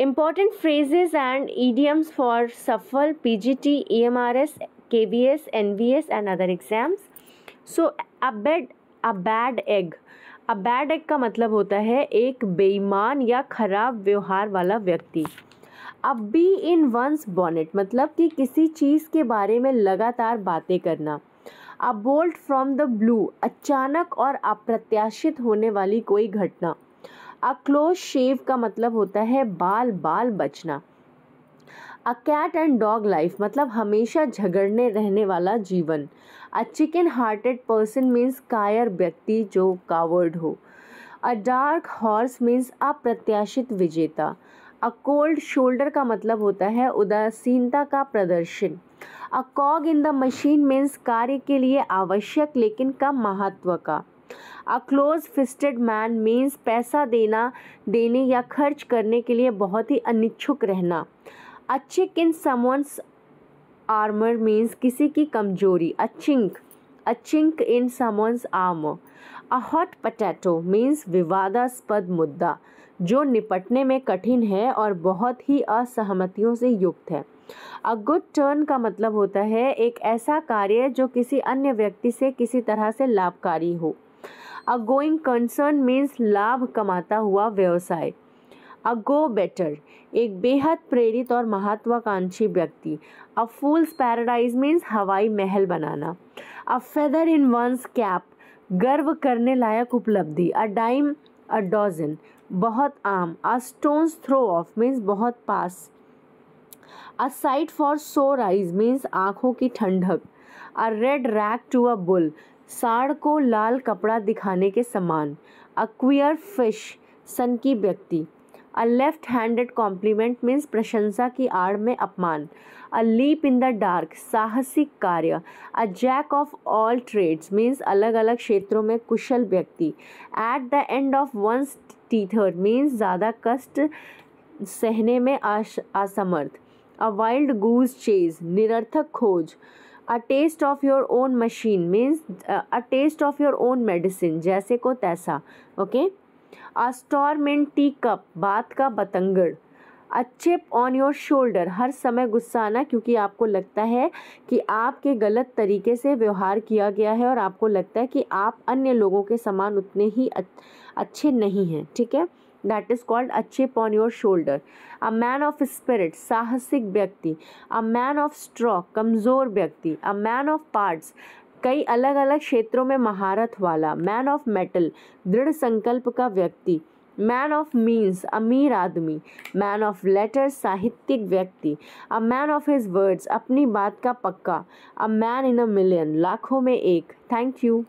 Important phrases and idioms for SAFL, PGT, EMRS, KVS, NVS and other exams. So a bad a bad egg. A bad egg का मतलब होता है एक बेईमान या खराब व्यवहार वाला व्यक्ति। अब बी इन वंस बॉनेट मतलब कि किसी चीज़ के बारे में लगातार बातें करना। A bolt from the blue अचानक और अप्रत्याशित होने वाली कोई घटना। अ क्लोज शेव का मतलब होता है बाल बाल बचना। A cat and dog life मतलब हमेशा झगड़ने रहने वाला जीवन। A chicken hearted person means कायर व्यक्ति जो कावर्ड हो। अ डार्क हॉर्स मीन्स अप्रत्याशित विजेता। अ कोल्ड शोल्डर का मतलब होता है उदासीनता का प्रदर्शन। A cog in the machine means कार्य के लिए आवश्यक लेकिन कम महत्व का। A close fisted man means पैसा देना, देने या खर्च करने के लिए बहुत ही अनिच्छुक रहना। अ चिक इन समवंस आर्मर मीन्स किसी की कमज़ोरी a chink a chink in someone's armour a hot potato means विवादास्पद मुद्दा, जो निपटने में कठिन है और बहुत ही असहमतियों से युक्त है। अ गुड टर्न का मतलब होता है एक ऐसा कार्य जो किसी अन्य व्यक्ति से किसी तरह से लाभकारी हो। अ गोइंग कंसर्न मीन्स लाभ कमाता हुआ व्यवसाय। अ गो बेटर एक बेहद प्रेरित और महत्वाकांक्षी व्यक्ति। अ फूल्स पैराडाइज मीन्स हवाई महल बनाना। A feather in one's cap गर्व करने लायक उपलब्धि। अ डाइम अ डॉजन बहुत आम। A stone's throw off means बहुत पास। A sight for sore eyes means आँखों की ठंडक। A red rag to a bull साड़ को लाल कपड़ा दिखाने के समान। अ क्वियर फ़िश सन की व्यक्ति। A left handed compliment means प्रशंसा की आड़ में अपमान। A leap in the dark साहसिक कार्य। A jack of all trades means अलग अलग क्षेत्रों में कुशल व्यक्ति। At the end of one's tether means ज़्यादा कष्ट सहने में असमर्थ अ वाइल्ड गूज चेज निरर्थक खोज। A taste of your own machine means a taste of your own medicine जैसे को तैसा okay? A storm tea cup बात का बतंगड़ a chip on your shoulder हर समय गुस्सा आना, क्योंकि आपको लगता है कि आपके गलत तरीके से व्यवहार किया गया है और आपको लगता है कि आप अन्य लोगों के समान उतने ही अच्छे नहीं हैं, ठीक है that is called a chip on your shoulder a man of spirit साहसिक व्यक्ति अ मैन ऑफ़ स्ट्रॉ कमज़ोर व्यक्ति अ मैन ऑफ़ पार्ट्स कई अलग अलग क्षेत्रों में महारत वाला मैन ऑफ़ मेटल दृढ़ संकल्प का व्यक्ति मैन ऑफ़ मीन्स अमीर आदमी मैन ऑफ़ लेटर साहित्यिक व्यक्ति a man of his words अपनी बात का पक्का a man in a million लाखों में एक थैंक यू